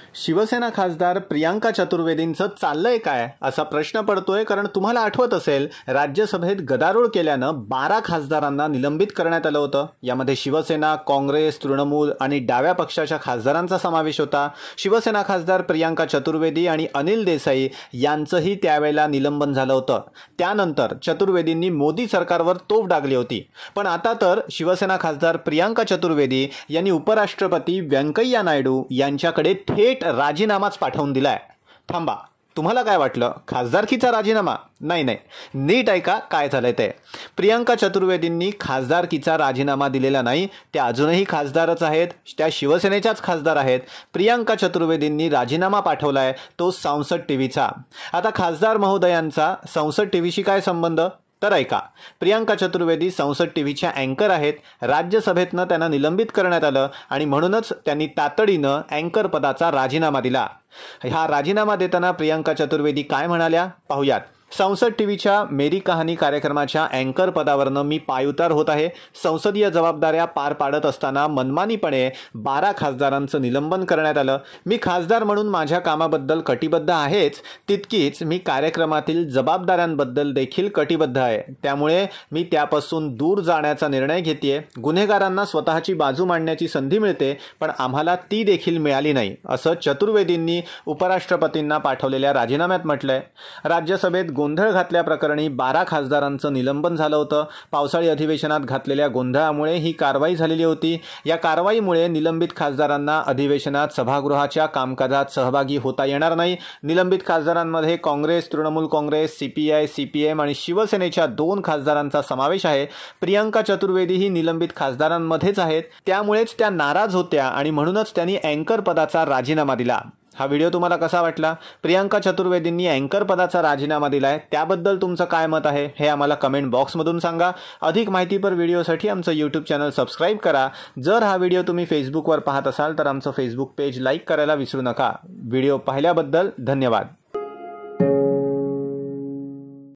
शिवसेना खासदार प्रियांका चतुर्वेदींचं चाललंय काय असा प्रश्न पडतोय कारण तुम्हाला आठवत असेल राज्यसभेत गदारोळ केल्यानं बारा खासदारांना निलंबित करण्यात आलं होतं. यामध्ये शिवसेना काँग्रेस तृणमूल आणि डाव्या पक्षाच्या खासदारांचा समावेश होता. शिवसेना खासदार प्रियांका चतुर्वेदी आणि अनिल देसाई यांचंही त्यावेळेला निलंबन झालं होतं. त्यानंतर चतुर्वेदींनी मोदी सरकारवर तोफ डागली होती. पण आता तर शिवसेना खासदार प्रियांका चतुर्वेदी यांनी उपराष्ट्रपती व्यंकय्या नायडू यांच्याकडे थेट राजीनामाच पाठवून दिलाय. थांबा तुम्हाला काय वाटलं? खासदारकीचा राजीनामा? नाही नाही. नीट ऐका काय झालंय ते. प्रियांका चतुर्वेदींनी खासदारकीचा राजीनामा दिलेला नाही. त्या अजूनही खासदारच आहेत. त्या शिवसेनेच्याच खासदार आहेत. प्रियांका चतुर्वेदींनी राजीनामा पाठवलाय तो संसद टीव्हीचा. आता खासदार महोदयांचा संसद टीव्हीशी काय संबंध? तर ऐका. प्रियांका चतुर्वेदी संसद टीव्हीच्या अँकर आहेत. राज्यसभेतनं त्यांना निलंबित करण्यात आलं आणि म्हणूनच त्यांनी तातडीनं अँकर पदाचा राजीनामा दिला. हा राजीनामा देताना प्रियांका चतुर्वेदी काय म्हणाल्या? पाहूयात. संसद टीव्हीच्या मेरी कहाणी कार्यक्रमाच्या अँकर पदावरनं मी पायउतार होत आहे. संसदीय जबाबदाऱ्या पार पाडत असताना मनमानीपणे बारा खासदारांचं निलंबन करण्यात आलं. मी खासदार म्हणून माझ्या कामाबद्दल कटिबद्ध आहेच. तितकीच मी कार्यक्रमातील जबाबदाऱ्यांबद्दल देखील कटिबद्ध आहे. त्यामुळे मी त्यापासून दूर जाण्याचा निर्णय घेते गुन्हेगारांना स्वतःची बाजू मांडण्याची संधी मिळते पण आम्हाला ती देखील मिळाली नाही असं चतुर्वेदींनी उपराष्ट्रपतींना पाठवलेल्या राजीनाम्यात म्हटलंय. राज्यसभेत गोंधळ घातल्याप्रकरणी बारा खासदारांचं निलंबन झालं होतं. पावसाळी अधिवेशनात घातलेल्या गोंधळामुळे ही कारवाई झालेली होती. या कारवाईमुळे निलंबित खासदारांना अधिवेशनात सभागृहाच्या कामकाजात सहभागी होता येणार नाही. निलंबित खासदारांमध्ये काँग्रेस तृणमूल काँग्रेस सीपीआय सीपीएम आणि शिवसेनेच्या दोन खासदारांचा समावेश आहे. प्रियंका चतुर्वेदी ही निलंबित खासदारांमध्येच आहेत. त्यामुळेच त्या नाराज होत्या आणि म्हणूनच त्यांनी अँकर पदाचा राजीनामा दिला. हा व्हिडिओ तुम्हाला कसा वाटला? प्रियांका चतुर्वेदींनी अँकर पदाचा राजीनामा दिला आहे त्याबद्दल तुमचं काय मत आहे? हे आम्हाला कमेंट बॉक्समधून सांगा. अधिक माहितीपर व्हिडिओसाठी आमचं यूट्यूब चॅनल सबस्क्राईब करा. जर हा व्हिडिओ तुम्ही फेसबुकवर पाहत असाल तर आमचं फेसबुक पेज लाईक करायला विसरू नका. व्हिडिओ पाहिल्याबद्दल धन्यवाद.